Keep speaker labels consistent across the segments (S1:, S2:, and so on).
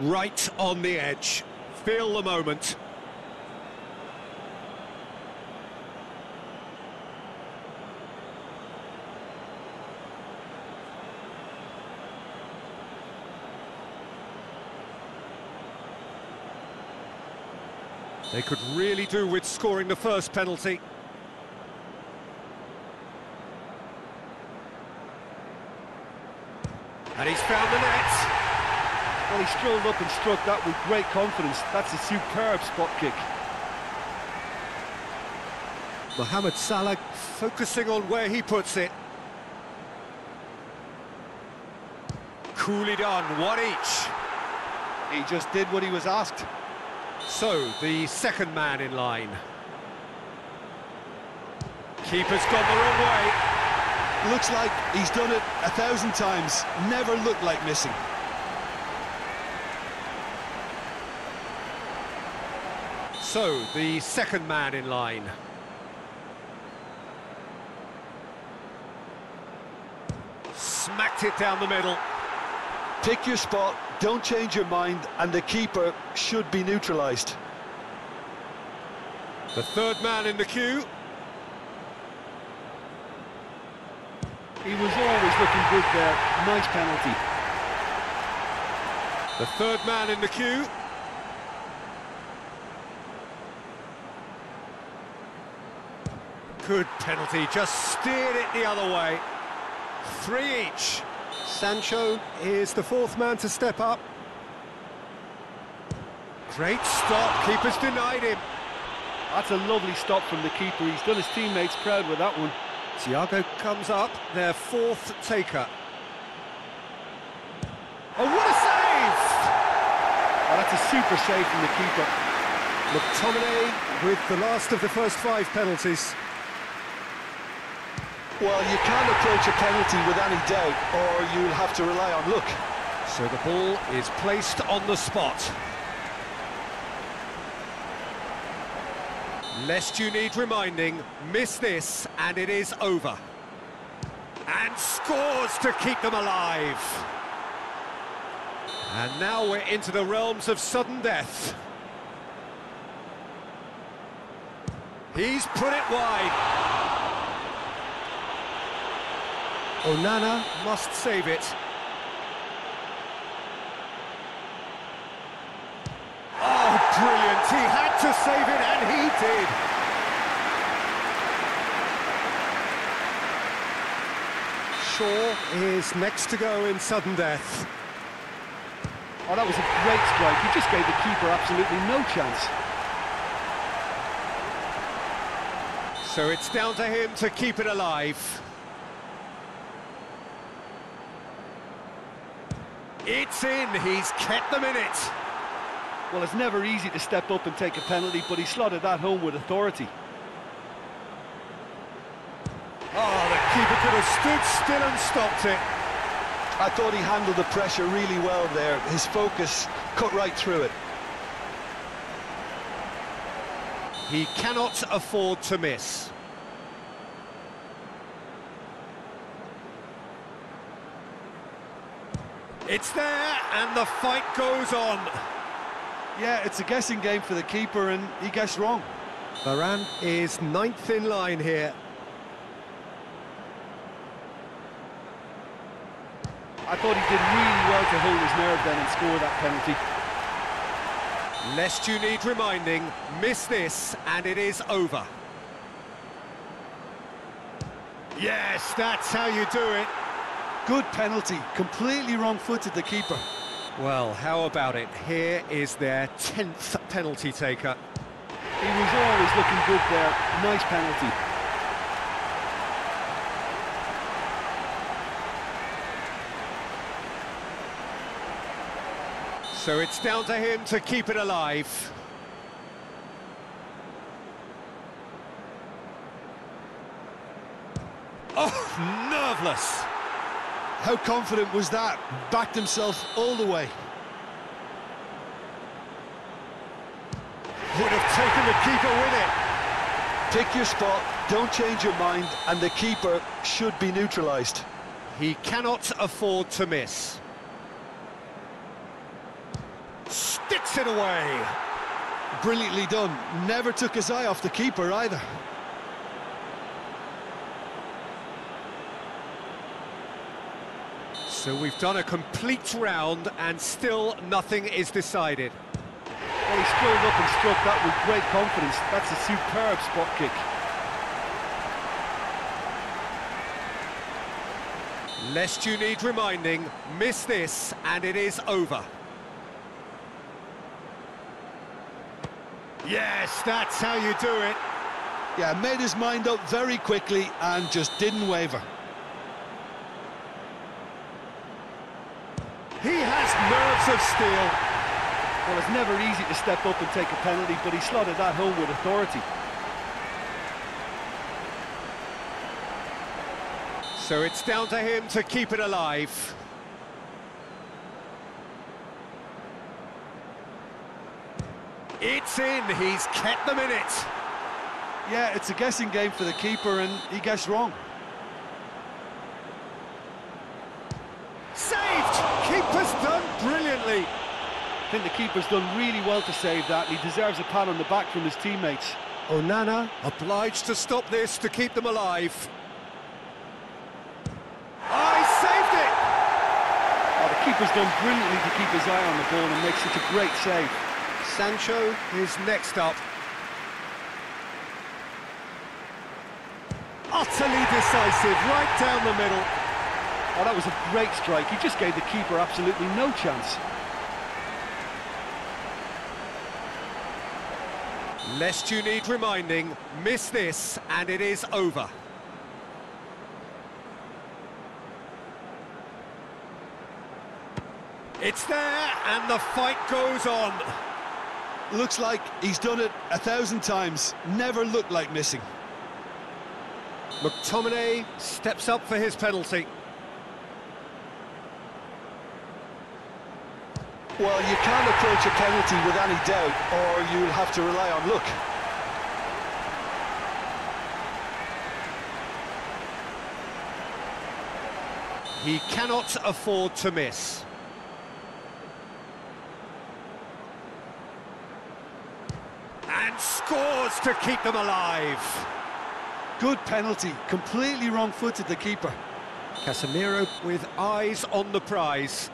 S1: right on the edge. Feel the moment. They could really do with scoring the first penalty. And he's found the net.
S2: Well, he strolled up and struck that with great confidence. That's a superb spot kick.
S1: Mohamed Salah focusing on where he puts it. Coolly done, one each.
S2: He just did what he was asked.
S1: So, the second man in line. Keeper's gone the wrong way.
S3: Looks like he's done it a thousand times. Never looked like missing.
S1: So, the second man in line. Smacked it down the middle.
S3: Pick your spot, don't change your mind, and the keeper should be neutralised.
S1: The third man in the queue.
S2: He was always looking good there. Nice penalty.
S1: The third man in the queue. Good penalty, just steered it the other way. Three each. Sancho is the fourth man to step up. Great stop, keeper's denied him.
S2: That's a lovely stop from the keeper. He's done his teammates proud with that one.
S1: Thiago comes up, their fourth taker. Oh, what a save!
S2: Oh, that's a super save from the keeper.
S1: McTominay with the last of the first five penalties.
S3: Well, you can't approach a penalty with any doubt, or you'll have to rely on luck.
S1: So the ball is placed on the spot. Lest you need reminding, miss this and it is over. And scores to keep them alive. And now we're into the realms of sudden death. He's put it wide. Onana must save it. Oh, brilliant! He had to save it, and he did. Shaw is next to go in sudden death.
S2: Oh, that was a great strike. He just gave the keeper absolutely no chance.
S1: So it's down to him to keep it alive. It's in, he's kept them in it.
S2: Well, it's never easy to step up and take a penalty, but he slotted that home with authority.
S1: Oh, the keeper could have stood still and stopped it.
S3: I thought he handled the pressure really well there. His focus cut right through it.
S1: He cannot afford to miss. It's there, and the fight goes on.
S2: Yeah, it's a guessing game for the keeper, and he guessed wrong.
S1: Varane is ninth in line here.
S2: I thought he did really well to hold his nerve then and score that penalty.
S1: Lest you need reminding, miss this and it is over. Yes, that's how you do it.
S3: Good penalty, completely wrong-footed the keeper.
S1: Well, how about it? Here is their 10th penalty taker.
S2: He was always looking good there. Nice penalty.
S1: So it's down to him to keep it alive. Oh, nerveless.
S3: How confident was that? Backed himself all the way.
S1: Would have taken the keeper with it.
S3: Pick your spot, don't change your mind, and the keeper should be neutralised.
S1: He cannot afford to miss. sticks it away.
S3: Brilliantly done. Never took his eye off the keeper either.
S1: So we've done a complete round and still nothing is decided.
S2: Well, he strolled up and struck that with great confidence. That's a superb spot kick.
S1: Lest you need reminding, miss this and it is over. Yes, that's how you do it.
S3: Yeah, made his mind up very quickly and just didn't waver.
S1: He has nerves of steel.
S2: Well, it's never easy to step up and take a penalty, but he slotted that home with authority.
S1: So it's down to him to keep it alive. It's in, he's kept the minute.
S3: Yeah, it's a guessing game for the keeper and he guessed wrong.
S1: Saved! Keeper's done brilliantly.
S2: I think the keeper's done really well to save that, and he deserves a pat on the back from his teammates.
S1: Onana obliged to stop this to keep them alive. I saved it!
S2: Oh, the keeper's done brilliantly to keep his eye on the ball and make such a great save.
S1: Sancho is next up. Utterly decisive, right down the middle.
S2: Oh, that was a great strike. He just gave the keeper absolutely no chance.
S1: Lest you need reminding, miss this and it is over. It's there and the fight goes on.
S3: Looks like he's done it a thousand times. Never looked like missing.
S1: McTominay steps up for his penalty.
S3: Well, you can't approach a penalty with any doubt, or you'll have to rely on luck.
S1: He cannot afford to miss. And scores to keep them alive.
S3: Good penalty, completely wrong-footed the keeper.
S1: Casemiro with eyes on the prize.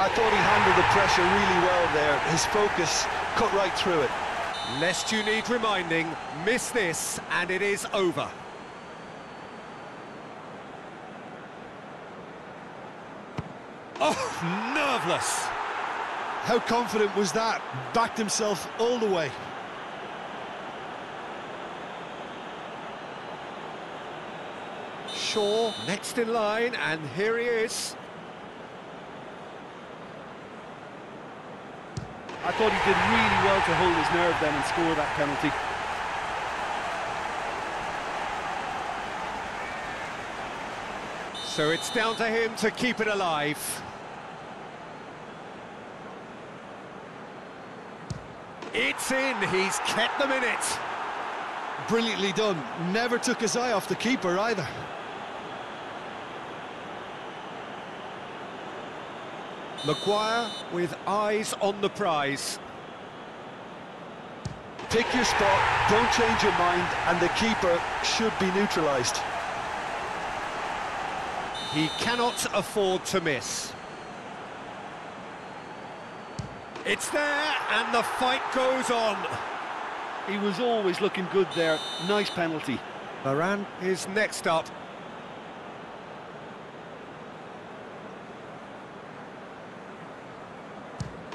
S3: I thought he handled the pressure really well there. His focus cut right through it.
S1: Lest you need reminding, miss this and it is over. Oh, nerveless.
S3: How confident was that? Backed himself all the way.
S1: Shaw next in line and here he is.
S2: I thought he did really well to hold his nerve then and score that penalty.
S1: So it's down to him to keep it alive. It's in, he's kept them in it.
S3: Brilliantly done. Never took his eye off the keeper either.
S1: Maguire with eyes on the prize.
S3: Pick your spot, don't change your mind, and the keeper should be neutralised.
S1: He cannot afford to miss. It's there, and the fight goes on.
S2: He was always looking good there. Nice penalty.
S1: Varane is next up.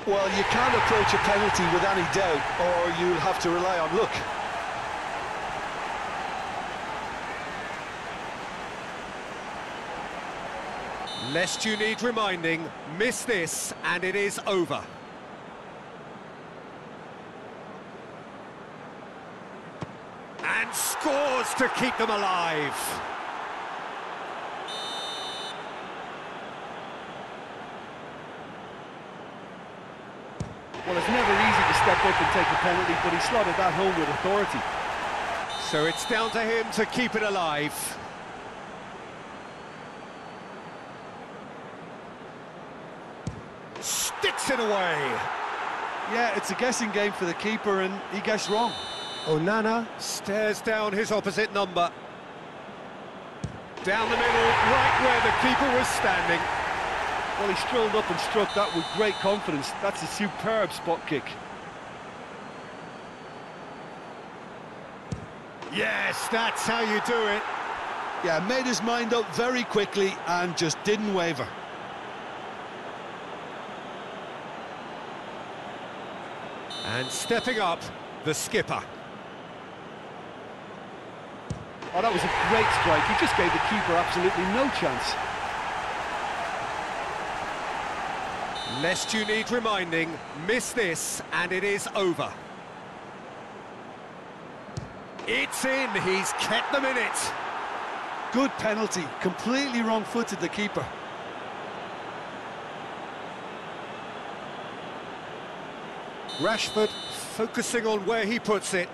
S3: Well, you can't approach a penalty with any doubt, or you'll have to rely on luck.
S1: Lest you need reminding, miss this and it is over. And scores to keep them alive.
S2: Well, it's never easy to step up and take a penalty, but he slotted that home with authority.
S1: So it's down to him to keep it alive. sticks it away.
S2: Yeah, it's a guessing game for the keeper, and he guessed wrong.
S1: Onana stares down his opposite number. Down the middle, right where the keeper was standing.
S2: Well, he strolled up and struck that with great confidence. That's a superb spot kick.
S1: Yes, that's how you do it.
S3: Yeah, made his mind up very quickly and just didn't waver.
S1: And stepping up, the skipper.
S2: Oh, that was a great strike. He just gave the keeper absolutely no chance.
S1: Lest you need reminding, miss this and it is over. It's in, he's kept them in it.
S3: Good penalty, completely wrong-footed the keeper.
S1: Rashford focusing on where he puts it.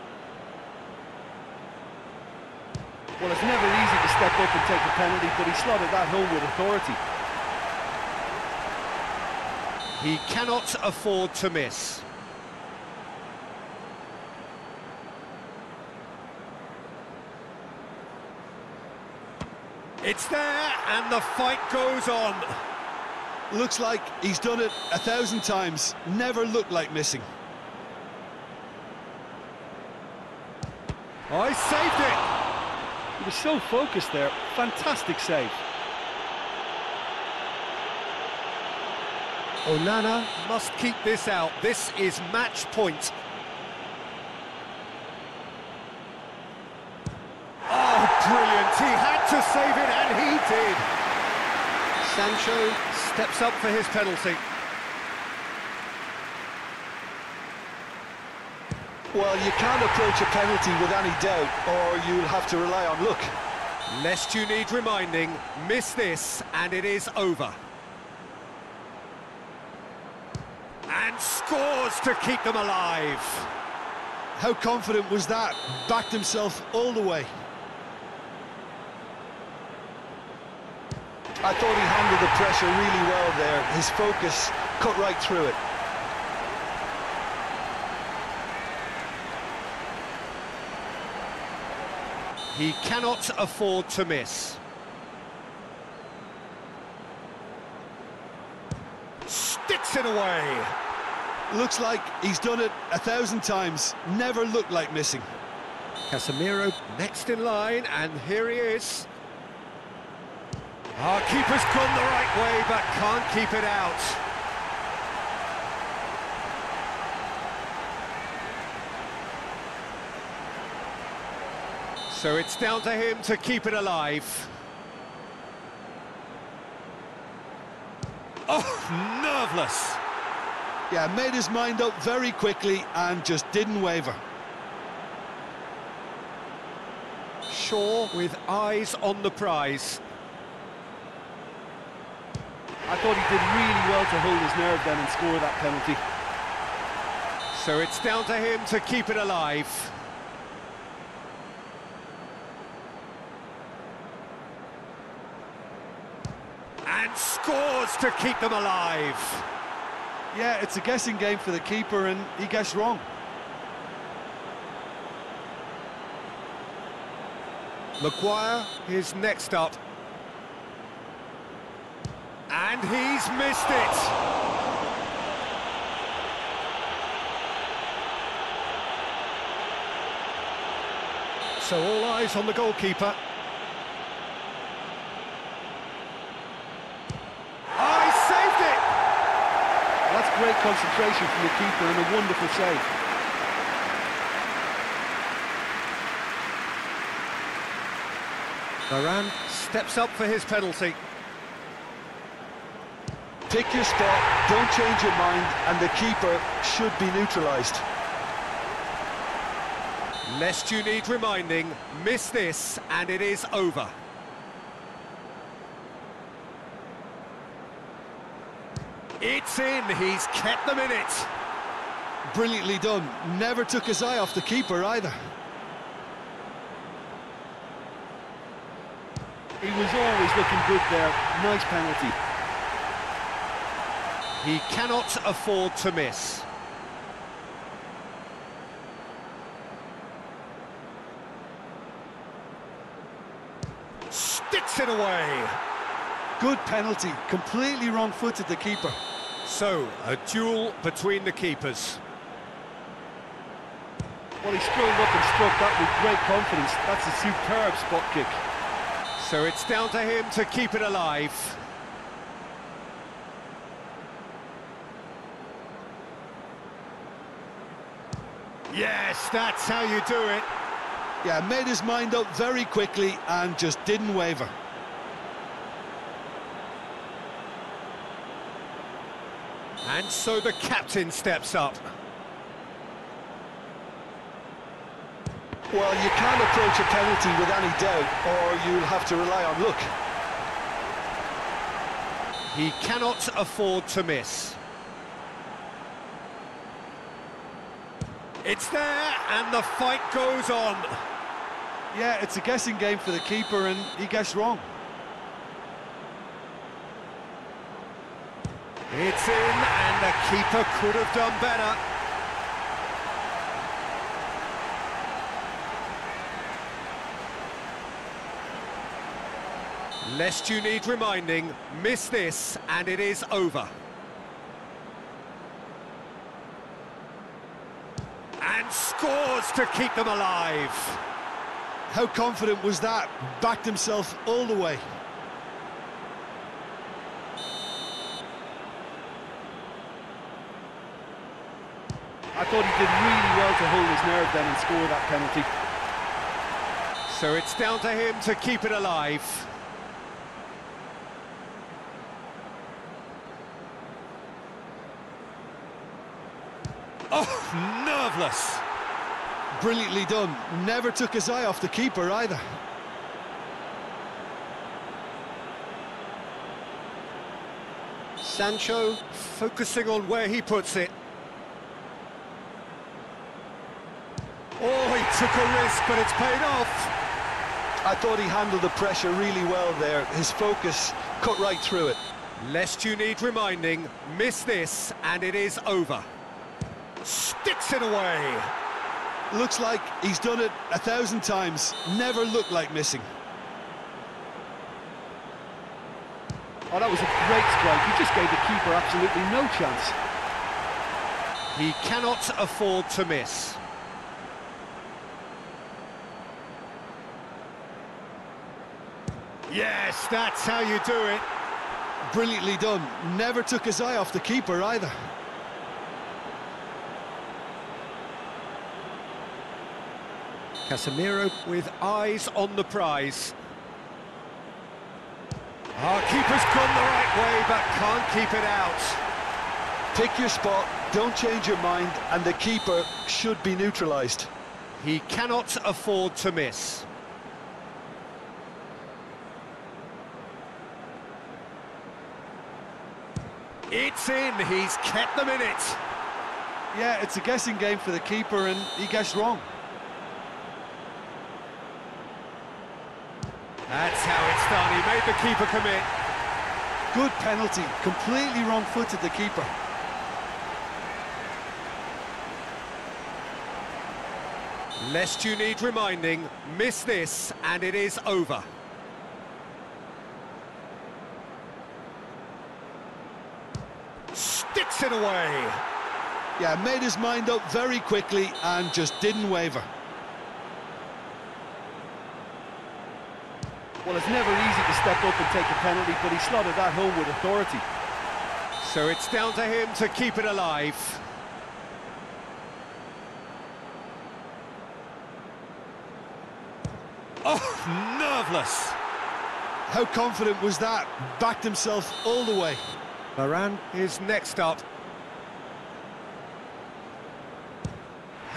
S2: Well, it's never easy to step up and take a penalty, but he slotted that home with authority.
S1: He cannot afford to miss. It's there, and the fight goes on.
S3: Looks like he's done it a thousand times, never looked like missing.
S1: I saved it.
S2: He was so focused there. Fantastic save.
S1: Onana must keep this out. This is match point. Oh, brilliant. He had to save it, and he did. Sancho steps up for his penalty.
S3: Well, you can't approach a penalty with any doubt, or you'll have to rely on luck.
S1: Lest you need reminding, miss this, and it is over. And scores to keep them alive.
S3: How confident was that? Backed himself all the way. I thought he handled the pressure really well there. His focus cut right through it.
S1: He cannot afford to miss. Sticks it away.
S3: Looks like he's done it a thousand times, never looked like missing.
S1: Casemiro next in line, and here he is. Our keeper's gone the right way, but can't keep it out. So it's down to him to keep it alive. Oh, nerveless.
S3: Yeah, made his mind up very quickly and just didn't waver.
S1: Shaw with eyes on the prize.
S2: I thought he did really well to hold his nerve then and score that penalty.
S1: So it's down to him to keep it alive. And scores to keep them alive.
S2: Yeah, it's a guessing game for the keeper, and he guessed wrong.
S1: Maguire is next up. And he's missed it. So all eyes on the goalkeeper. I saved it!
S2: Well, that's great concentration from the keeper and a wonderful save.
S1: Varane steps up for his penalty.
S3: Take your spot, don't change your mind, and the keeper should be neutralised.
S1: Lest you need reminding, miss this and it is over. It's in, he's kept them in it.
S3: Brilliantly done, never took his eye off the keeper either.
S2: He was always looking good there. Nice penalty.
S1: He cannot afford to miss. Sticks it away.
S3: Good penalty, completely wrong-footed the keeper.
S1: So, a duel between the keepers.
S2: Well, he strolled up and struck that with great confidence. That's a superb spot kick.
S1: So it's down to him to keep it alive. Yes, that's how you do it.
S3: Yeah, made his mind up very quickly and just didn't waver.
S1: And so the captain steps up.
S3: Well, you can't approach a penalty with any doubt, or you'll have to rely on luck.
S1: He cannot afford to miss. It's there, and the fight goes on.
S3: Yeah, it's a guessing game for the keeper, and he guessed wrong.
S1: It's in, the keeper could have done better. Lest you need reminding, miss this, and it is over. And scores to keep them alive.
S3: How confident was that? Backed himself all the way.
S2: I thought he did really well to hold his nerve then and score that penalty.
S1: So it's down to him to keep it alive. Oh, nerveless.
S3: Brilliantly done. Never took his eye off the keeper either.
S1: Sancho focusing on where he puts it. Oh, he took a risk, but it's paid off.
S3: I thought he handled the pressure really well there. His focus cut right through it.
S1: Lest you need reminding, miss this, and it is over. Sticks it away.
S3: Looks like he's done it a thousand times. Never looked like missing.
S2: Oh, that was a great strike. He just gave the keeper absolutely no chance.
S1: He cannot afford to miss. Yes, that's how you do it.
S3: Brilliantly done. Never took his eye off the keeper either.
S1: Casemiro with eyes on the prize. Our keeper's gone the right way, but can't keep it out.
S3: Pick your spot, don't change your mind, and the keeper should be neutralised.
S1: He cannot afford to miss. It's in, he's kept them in it.
S3: Yeah, it's a guessing game for the keeper, and he guessed wrong.
S1: That's how it's done, he made the keeper commit.
S3: Good penalty, completely wrong-footed the keeper.
S1: Lest you need reminding, miss this, and it is over. Sticks it away.
S3: Yeah, made his mind up very quickly and just didn't waver.
S2: Well, it's never easy to step up and take a penalty, but he slotted that home with authority.
S1: So it's down to him to keep it alive. Oh, nerveless.
S3: How confident was that? Backed himself all the way.
S1: Varane is next up.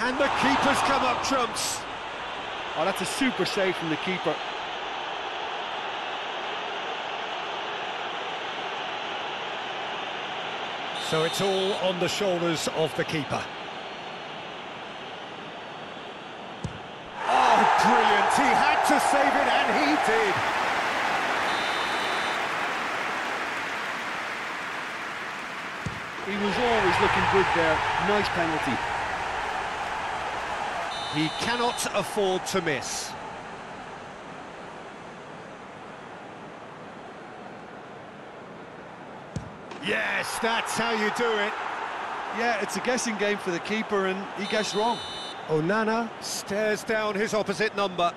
S1: And the keeper's come up trumps.
S2: Oh, that's a super save from the keeper.
S1: So it's all on the shoulders of the keeper. Oh, brilliant. He had to save it, and he did.
S2: He was always looking good there. Nice penalty.
S1: He cannot afford to miss. Yes, that's how you do it.
S3: Yeah, it's a guessing game for the keeper, and he guessed wrong.
S1: Onana stares down his opposite number.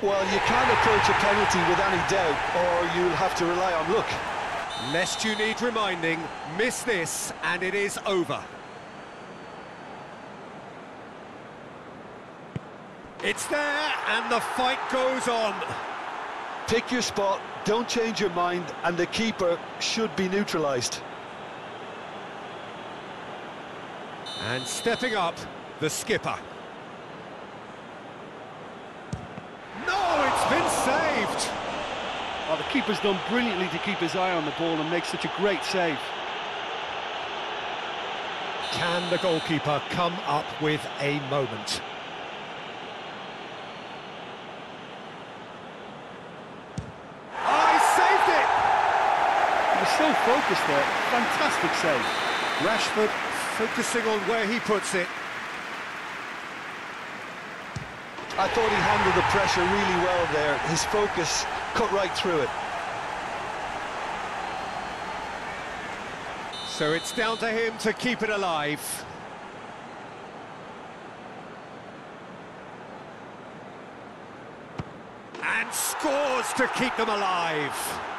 S3: Well, you can't approach a penalty with any doubt, or you'll have to rely on luck.
S1: Lest you need reminding, miss this and it is over. It's there and the fight goes on.
S3: Pick your spot, don't change your mind, and the keeper should be neutralised.
S1: And stepping up, the skipper. No, it's been saved!
S2: Oh, the keeper's done brilliantly to keep his eye on the ball and make such a great save.
S1: Can the goalkeeper come up with a moment? Oh, he saved it!
S2: He was so focused there. Fantastic save.
S1: Rashford focusing on where he puts it.
S3: I thought he handled the pressure really well there. His focus cut right through it.
S1: So it's down to him to keep it alive. And scores to keep them alive.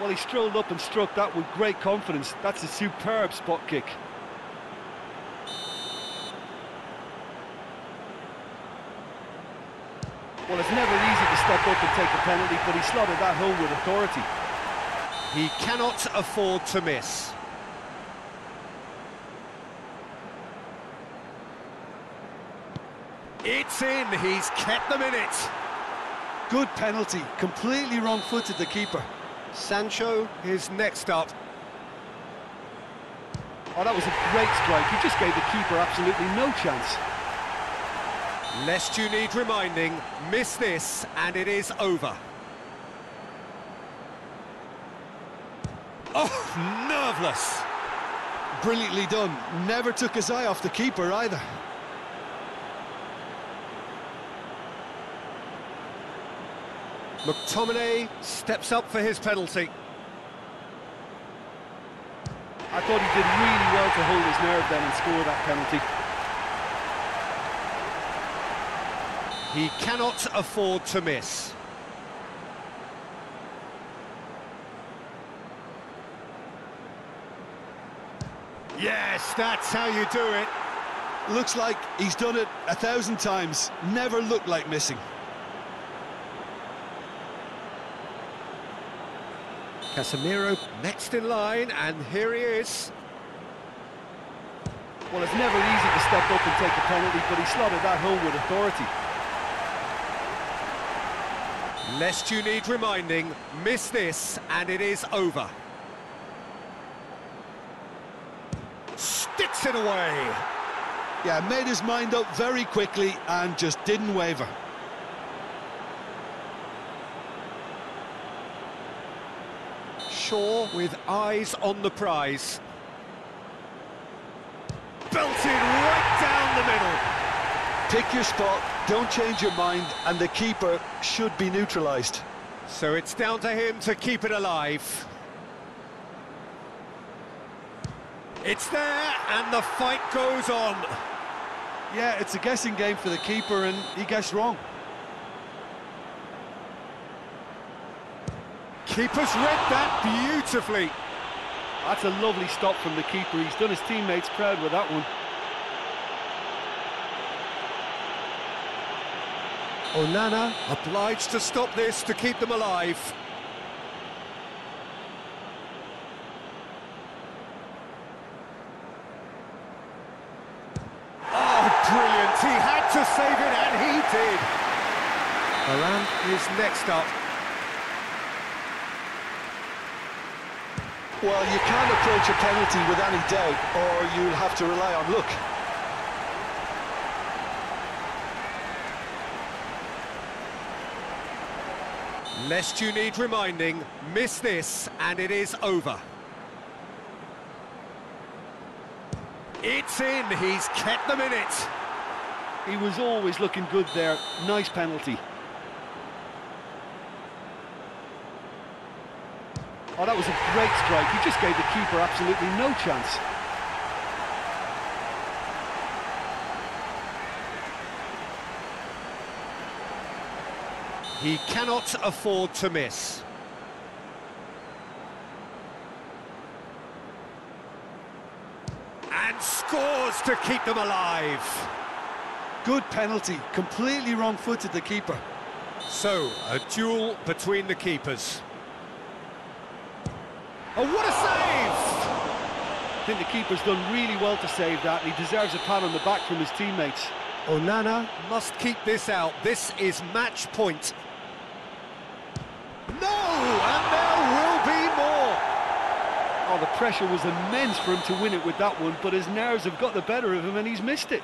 S2: Well, he strolled up and struck that with great confidence. That's a superb spot kick. Well, it's never easy to step up and take a penalty, but he slotted that home with authority.
S1: He cannot afford to miss. It's in, he's kept them in it.
S3: Good penalty, completely wrong-footed the keeper.
S1: Sancho is next up.
S2: Oh, that was a great strike. He just gave the keeper absolutely no chance.
S1: Lest you need reminding, miss this and it is over. Oh, nerveless.
S3: Brilliantly done. Never took his eye off the keeper either.
S1: McTominay steps up for his penalty.
S2: I thought he did really well to hold his nerve then and score that penalty.
S1: He cannot afford to miss. Yes, that's how you do it.
S3: Looks like he's done it a thousand times. Never looked like missing.
S1: Casemiro next in line, and here he is.
S2: Well, it's never easy to step up and take a penalty, but he slotted that home with authority.
S1: Lest you need reminding, miss this and it is over. Sticks it away.
S3: Yeah, made his mind up very quickly and just didn't waver.
S1: Shaw with eyes on the prize. Belted right down the middle.
S3: Pick your spot, don't change your mind, and the keeper should be neutralised.
S1: So it's down to him to keep it alive. It's there, and the fight goes on.
S3: Yeah, it's a guessing game for the keeper, and he guessed wrong.
S1: Keeper's read that beautifully.
S2: That's a lovely stop from the keeper. He's done his teammates proud with that one.
S1: Onana obliged to stop this to keep them alive. Oh, brilliant! He had to save it, and he did. Varane is next up.
S3: Well, you can't approach a penalty with any doubt, or you'll have to rely on luck.
S1: Lest you need reminding, miss this and it is over. It's in, he's kept the minute.
S2: He was always looking good there, nice penalty. Oh, that was a great strike. He just gave the keeper absolutely no chance.
S1: He cannot afford to miss. And scores to keep them alive.
S3: Good penalty, completely wrong-footed the keeper.
S1: So, a duel between the keepers. Oh, what a save!
S2: I think the keeper's done really well to save that, and he deserves a pat on the back from his teammates.
S1: Onana must keep this out. This is match point. No, and there will be more.
S2: Oh, the pressure was immense for him to win it with that one, but his nerves have got the better of him and he's missed it.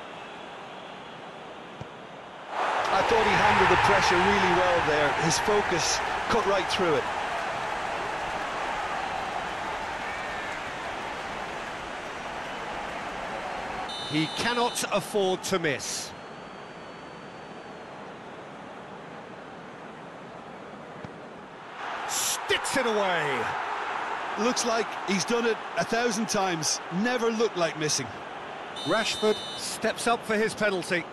S3: I thought he handled the pressure really well there. His focus cut right through it.
S1: He cannot afford to miss. Sticks it away.
S3: Looks like he's done it a thousand times. Never looked like missing.
S1: Rashford steps up for his penalty.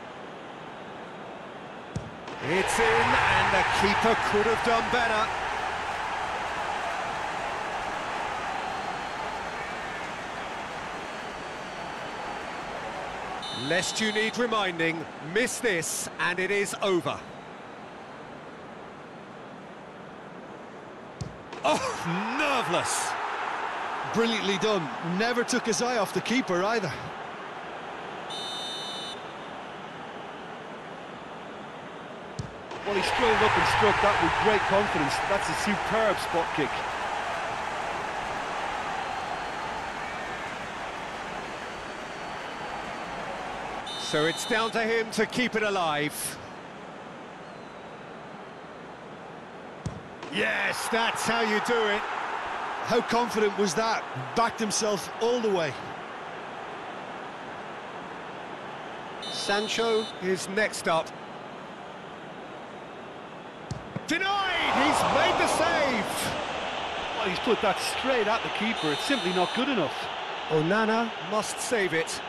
S1: It's in, and the keeper could have done better. Lest you need reminding, miss this, and it is over. Oh, nerveless.
S3: Brilliantly done. Never took his eye off the keeper either.
S2: Well, he strolled up and struck that with great confidence. That's a superb spot kick.
S1: So it's down to him to keep it alive. Yes, that's how you do it.
S3: How confident was that? Backed himself all the way.
S1: Sancho is next up. Denied! He's made the save!
S2: Well, he's put that straight at the keeper. It's simply not good enough.
S1: Onana must save it.